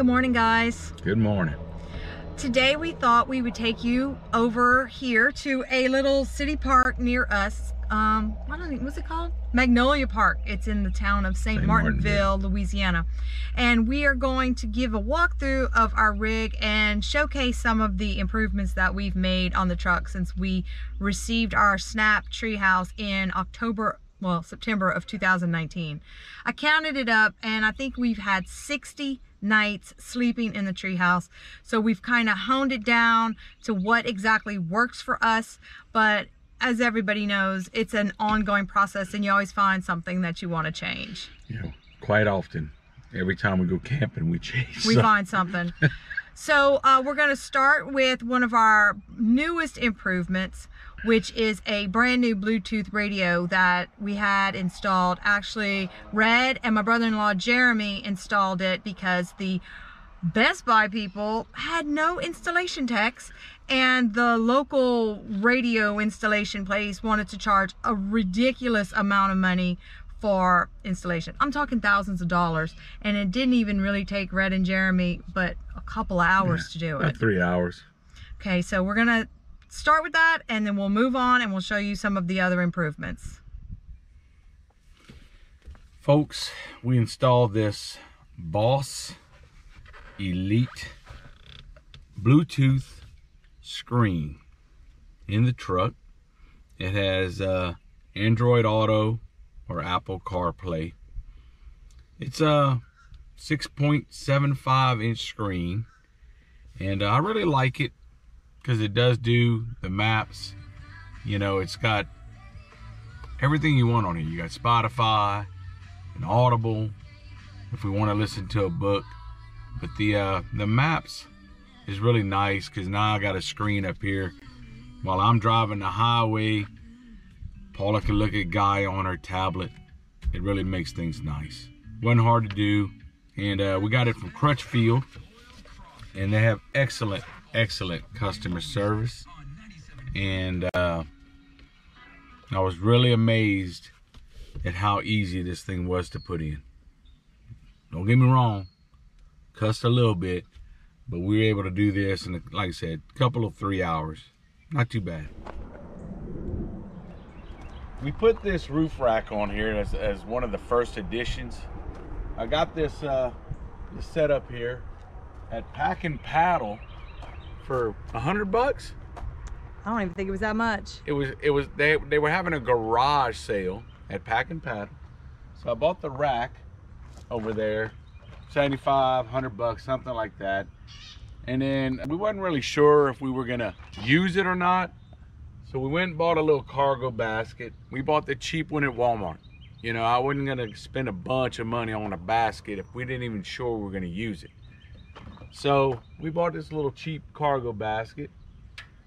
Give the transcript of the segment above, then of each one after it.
Good morning, guys. Good morning. Today we thought we would take you over here to a little city park near us. Um, I don't think, what's it called? Magnolia Park. It's in the town of St. Martinville, Martinville. Louisiana. And we are going to give a walkthrough of our rig and showcase some of the improvements that we've made on the truck since we received our Snap Treehouse in October well, September of 2019. I counted it up and I think we've had 60 nights sleeping in the treehouse. So we've kind of honed it down to what exactly works for us. But as everybody knows, it's an ongoing process and you always find something that you want to change. You know, quite often, every time we go camping, we change. We something. find something. So uh, we're going to start with one of our newest improvements, which is a brand new Bluetooth radio that we had installed. Actually, Red and my brother-in-law Jeremy installed it because the Best Buy people had no installation techs and the local radio installation place wanted to charge a ridiculous amount of money for installation. I'm talking thousands of dollars and it didn't even really take Red and Jeremy but a couple of hours Yeah, to do About it. three hours. Okay, so we're gonna start with that and then we'll move on and we'll show you some of the other improvements. Folks, we installed this Boss Elite Bluetooth screen in the truck. It has uh, Android Auto or Apple CarPlay. It's a 6.75 inch screen and I really like it because it does do the maps. You know, it's got everything you want on it. You got Spotify, and Audible, if we want to listen to a book. But the uh, the maps is really nice because now I got a screen up here while I'm driving the highway. Paula can look at Gaia on her tablet. It really makes things nice. wasn't hard to do, and uh, we got it from Crutchfield, and they have excellent, excellent customer service. And uh, I was really amazed at how easy this thing was to put in. Don't get me wrong, cussed a little bit, but we were able to do this in, like I said, a couple of three hours. Not too bad. We put this roof rack on here as, as one of the first additions. I got this, uh, this set up here at Pack and Paddle for a hundred bucks. I don't even think it was that much. It was it was they they were having a garage sale at Pack and Paddle. So I bought the rack over there, 75, 100 bucks, something like that. And then we wasn't really sure if we were gonna use it or not. So we went and bought a little cargo basket. We bought the cheap one at Walmart. You know, I wasn't gonna spend a bunch of money on a basket if we didn't even sure we were gonna use it. So we bought this little cheap cargo basket.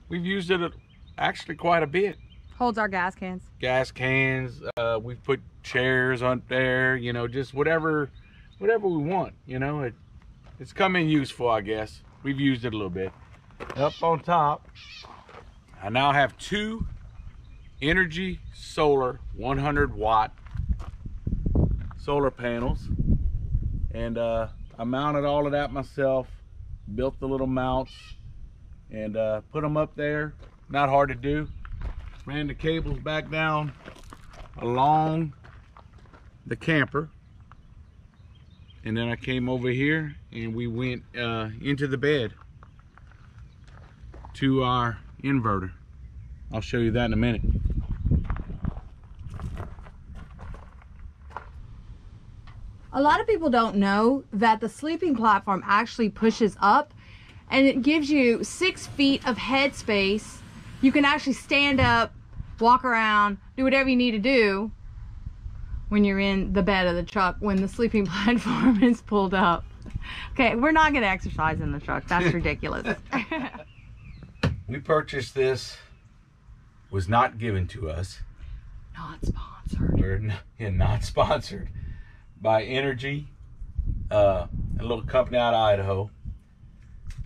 We've used it actually quite a bit Holds our gas cans. gas cans. Uh, we put chairs on there. You know, just whatever, whatever we want. You know, it it's come in useful, I guess. We've used it a little bit. Up on top, I now have two Inergy Solar 100 watt solar panels, and uh, I mounted all of that myself. Built the little mounts and uh, put them up there. Not hard to do ran the cables back down along the camper and then I came over here and we went uh, into the bed to our inverter I'll show you that in a minute A lot of people don't know that the sleeping platform actually pushes up and it gives you six feet of head space. You can actually stand up, walk around, do whatever you need to do when you're in the bed of the truck when the sleeping platform is pulled up. Okay, we're not going to exercise in the truck. That's ridiculous. we purchased this was not given to us not sponsored. we're n- yeah, not sponsored by Inergy, uh, a little company out of Idaho.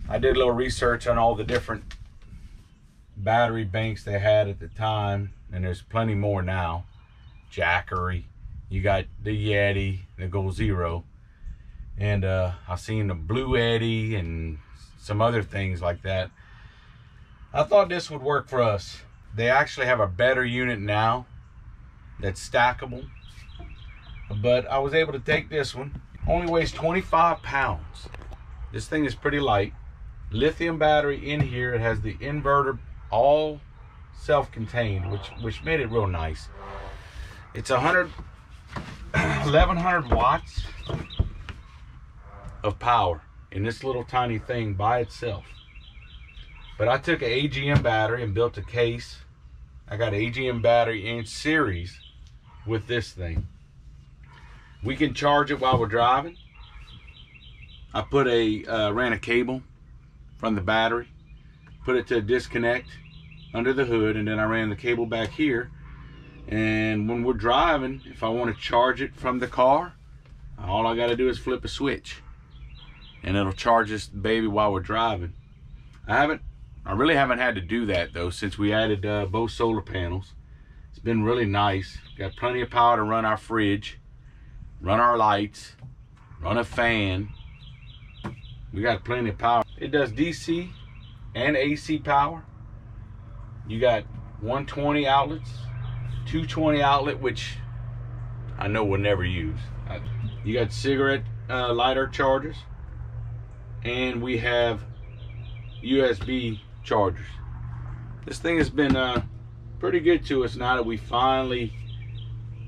I did a little research on all the different battery banks they had at the time, and there's plenty more now. Jackery, you got the Yeti, the Goal Zero, and uh, I seen the Bluetti and some other things like that. I thought this would work for us. They actually have a better unit now that's stackable. But I was able to take this one. Only weighs 25 pounds. This thing is pretty light. Lithium battery in here. It has the inverter all self-contained, which which made it real nice. It's 100 1100 watts of power in this little tiny thing by itself. But I took an AGM battery and built a case. I got an AGM battery in series with this thing. We can charge it while we're driving. I put a uh, ran a cable from the battery, put it to disconnect under the hood, and then I ran the cable back here. And when we're driving, if I want to charge it from the car, all I got to do is flip a switch and it'll charge this baby while we're driving. I haven't, I really haven't had to do that though since we added uh, both solar panels. It's been really nice. Got plenty of power to run our fridge, run our lights, run a fan. We got plenty of power. It does DC and AC power. You got 120 outlets, 220 outlet, which I know we'll never use. You got cigarette uh, lighter chargers, and we have USB chargers. This thing has been uh, pretty good to us now that we finally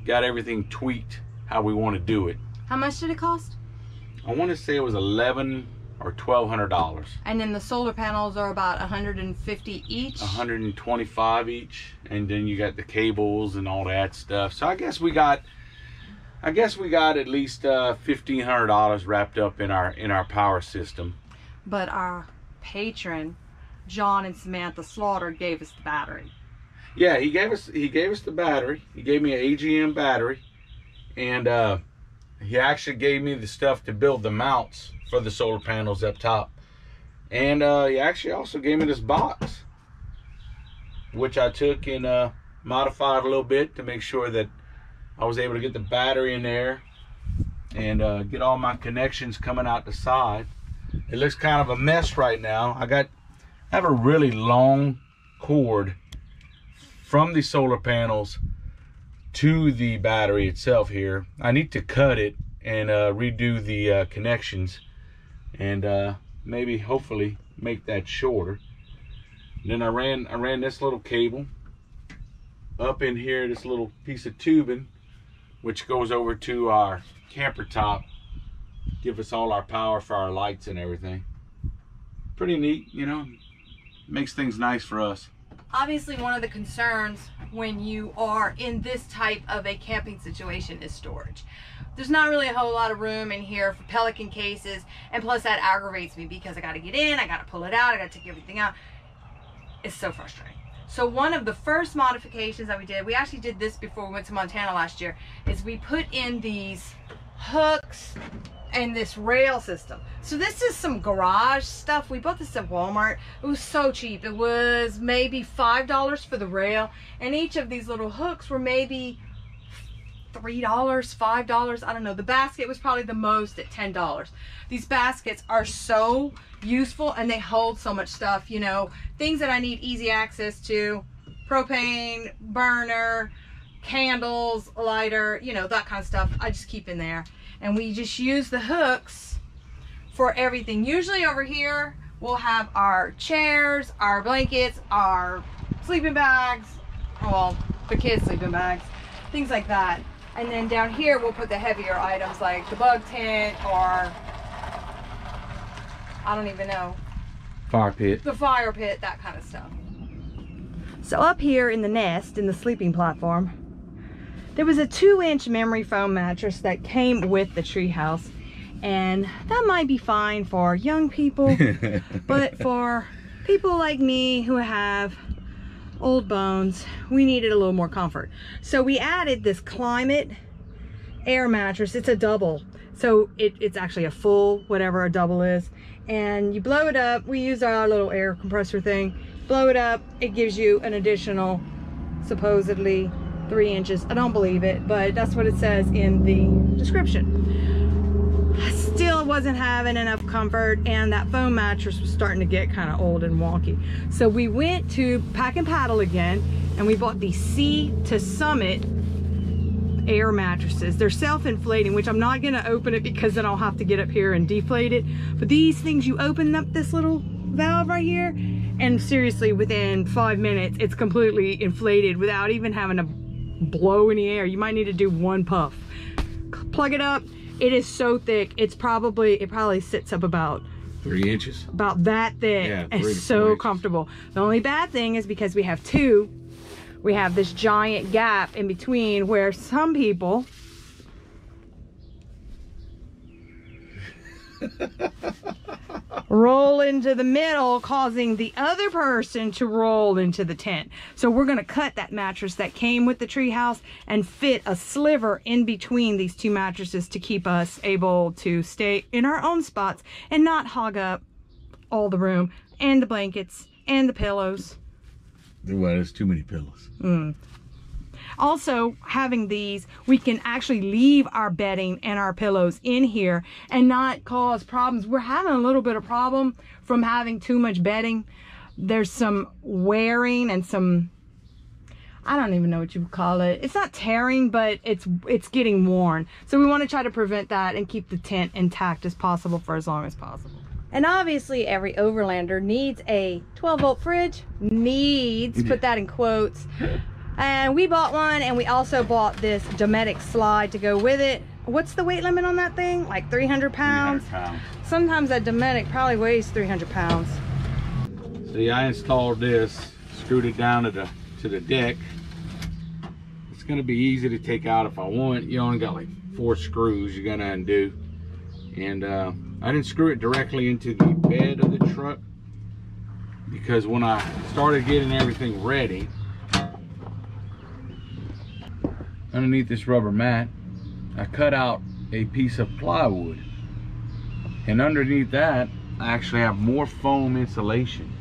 got everything tweaked how we want to do it. How much did it cost? I want to say it was 11 or $1,200. And then the solar panels are about 150 each? 125 each. And then you got the cables and all that stuff. So I guess we got I guess we got at least uh, fifteen hundred dollars wrapped up in our in our power system. But our patron, John and Samantha Slaughter, gave us the battery. Yeah, he gave us he gave us the battery. He gave me an AGM battery, and uh, he actually gave me the stuff to build the mounts for the solar panels up top. And uh, he actually also gave me this box, which I took and uh, modified a little bit to make sure that I was able to get the battery in there and uh, get all my connections coming out the side. It looks kind of a mess right now. I got I have a really long cord from the solar panels to the battery itself here. I need to cut it and uh, redo the uh, connections and uh, maybe hopefully make that shorter. then I ran I ran this little cable up in here, this little piece of tubing which goes over to our camper top give us all our power for our lights and everything pretty neat you know makes things nice for us obviously one of the concerns when you are in this type of a camping situation is storage. There's not really a whole lot of room in here for pelican cases and plus that aggravates me because i got to get in i got to pull it out i got to take everything out. It's so frustrating. So one of the first modifications that we did, we actually did this before we went to Montana last year, is we put in these hooks and this rail system. So this is some garage stuff. We bought this at Walmart. It was so cheap. It was maybe $5 for the rail. And each of these little hooks were maybe $3, $5, I don't know. The basket was probably the most at $10. These baskets are so useful and they hold so much stuff, you know, things that I need easy access to, propane, burner, candles, lighter, you know, that kind of stuff. I just keep in there. And we just use the hooks for everything. Usually over here, we'll have our chairs, our blankets, our sleeping bags, well, the kids' sleeping bags, things like that. And then down here, we'll put the heavier items like the bug tent or I don't even know. Fire pit. The fire pit, that kind of stuff. So up here in the nest, in the sleeping platform, there was a two inch memory foam mattress that came with the treehouse. And that might be fine for young people, but for people like me who have old bones, we needed a little more comfort. So we added this Klymit air mattress. It's a double. So it, it's actually a full, whatever a double is and you blow it up. We use our little air compressor thing. Blow it up, it gives you an additional, supposedly, three inches. I don't believe it, but that's what it says in the description. I still wasn't having enough comfort and that foam mattress was starting to get kind of old and wonky. So we went to Pack and Paddle again and we bought the Sea to Summit air mattresses. They're self-inflating, which I'm not gonna open it because then I'll have to get up here and deflate it. But these things, you open up this little valve right here and seriously within five minutes, it's completely inflated without even having to blow any air. You might need to do one puff. Plug it up, it is so thick. It's probably, it probably sits up about Three inches. about that thick. Yeah, to so inches. comfortable. The only bad thing is because we have two, we have this giant gap in between where some people roll into the middle, causing the other person to roll into the tent. So we're gonna cut that mattress that came with the treehouse and fit a sliver in between these two mattresses to keep us able to stay in our own spots and not hog up all the room and the blankets and the pillows. Well, there's too many pillows. Hmm. Also, having these, we can actually leave our bedding and our pillows in here and not cause problems. We're having a little bit of problem from having too much bedding. There's some wearing and some I don't even know what you would call it. It's not tearing, but it's it's getting worn. So we want to try to prevent that and keep the tent intact as possible for as long as possible. And obviously every overlander needs a 12 volt fridge. Needs, put that in quotes. And we bought one and we also bought this Dometic slide to go with it. What's the weight limit on that thing? Like 300 pounds? 300 pounds. Sometimes that Dometic probably weighs 300 pounds. See, I installed this, screwed it down to the to the deck. It's gonna be easy to take out if I want. You only got like four screws you're gonna undo. And uh, I didn't screw it directly into the bed of the truck because when I started getting everything ready, underneath this rubber mat, I cut out a piece of plywood. And underneath that, I actually have more foam insulation.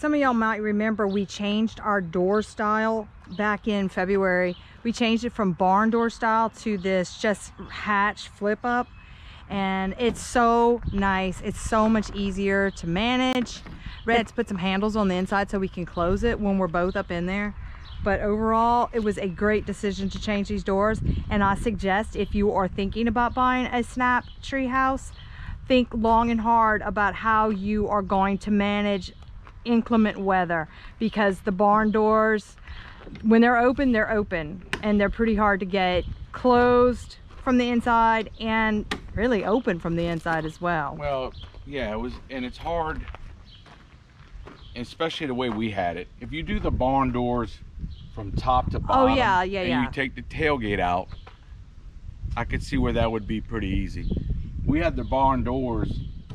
Some of y'all might remember we changed our door style back in February. We changed it from barn door style to this just hatch flip up. And it's so nice. It's so much easier to manage. Red's put some handles on the inside so we can close it when we're both up in there. But overall, it was a great decision to change these doors. And I suggest if you are thinking about buying a snap tree house, think long and hard about how you are going to manage inclement weather because the barn doors when they're open they're open and they're pretty hard to get closed from the inside and really open from the inside as well Well, yeah, it was, and it's hard, especially the way we had it. If you do the barn doors from top to oh, bottom, Oh, yeah, yeah, and yeah. you take the tailgate out, I could see where that would be pretty easy. We had the barn doors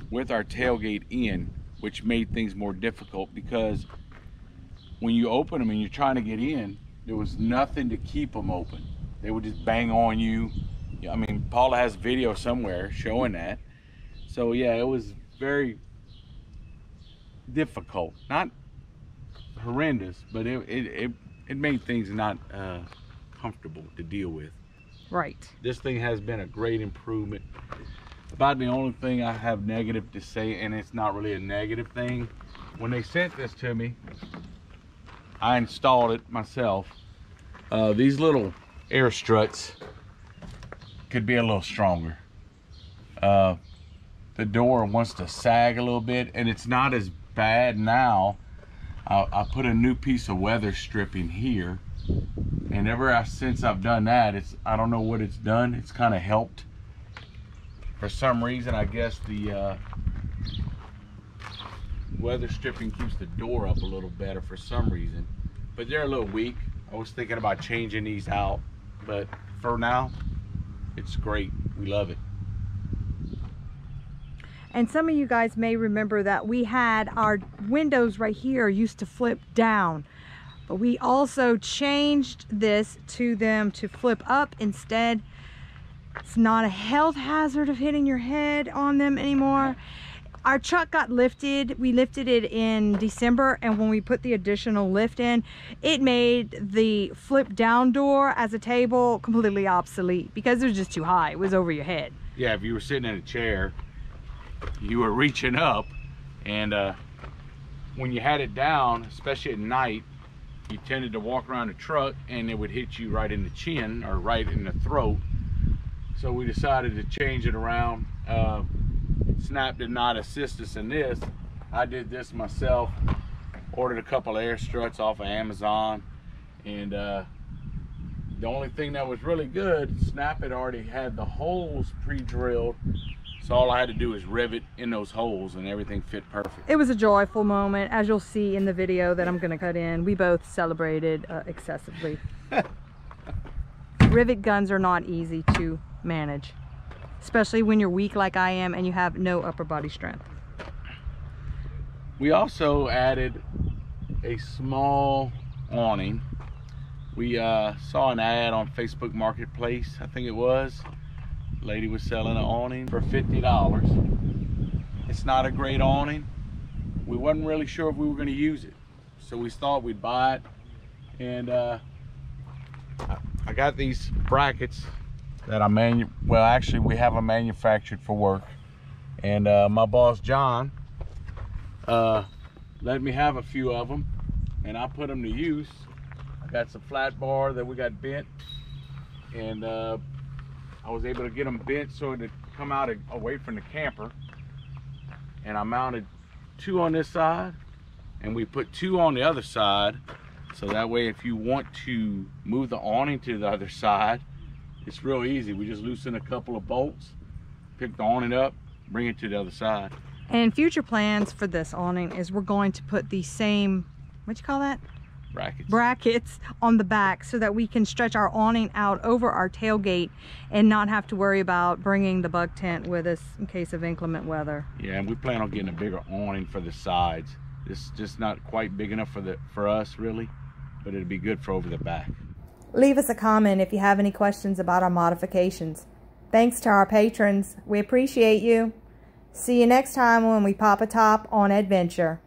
with our tailgate in, which made things more difficult because when you open them and you're trying to get in, there was nothing to keep them open. They would just bang on you. Yeah, I mean, Paula has video somewhere showing that. So yeah, it was very difficult. Not horrendous, but it it it, it made things not uh, comfortable to deal with. right This thing has been a great improvement. About the only thing I have negative to say, and it's not really a negative thing. When they sent this to me, I installed it myself. Uh, these little air struts could be a little stronger. Uh, the door wants to sag a little bit, and it's not as bad now. I, I put a new piece of weather stripping here, and ever since I've done that, it's I don't know what it's done. It's kind of helped. For some reason, I guess the uh, weather stripping keeps the door up a little better for some reason. But they're a little weak. I was thinking about changing these out, but for now, it's great. We love it. and some of you guys may remember that we had our windows right here used to flip down but we also changed this to them to flip up instead it's not a health hazard of hitting your head on them anymore our truck got lifted. We lifted it in December and when we put the additional lift in, it made the flip down door as a table completely obsolete because it was just too high. It was over your head. Yeah, if you were sitting in a chair, you were reaching up and uh, when you had it down, especially at night, you tended to walk around the truck and it would hit you right in the chin or right in the throat. So we decided to change it around. Uh, Snap did not assist us in this. I did this myself. Ordered a couple air struts off of Amazon. And uh, the only thing that was really good, Snap had already had the holes pre-drilled. So all I had to do was rivet in those holes and everything fit perfect. It was a joyful moment. As you'll see in the video that I'm gonna cut in, we both celebrated uh, excessively. Rivet guns are not easy to manage especially when you're weak like I am and you have no upper body strength. We also added a small awning. We uh, saw an ad on Facebook Marketplace, I think it was. Lady was selling an awning for $50. It's not a great awning. We wasn't really sure if we were gonna use it. So we thought we'd buy it. And uh, I got these brackets that I manu well actually we have them manufactured for work. And uh, my boss John uh, let me have a few of them and I put them to use. I got some flat bar that we got bent and uh, I was able to get them bent so it would come out away from the camper. And I mounted two on this side and we put two on the other side. So that way if you want to move the awning to the other side it's real easy. We just loosen a couple of bolts, pick the awning up, bring it to the other side. And future plans for this awning is we're going to put the same, what you call that? Brackets. Brackets on the back so that we can stretch our awning out over our tailgate and not have to worry about bringing the bug tent with us in case of inclement weather. Yeah, and we plan on getting a bigger awning for the sides. It's just not quite big enough for the for us really, but it'd be good for over the back. Leave us a comment if you have any questions about our modifications. Thanks to our patrons. We appreciate you. See you next time when we pop a top on adventure.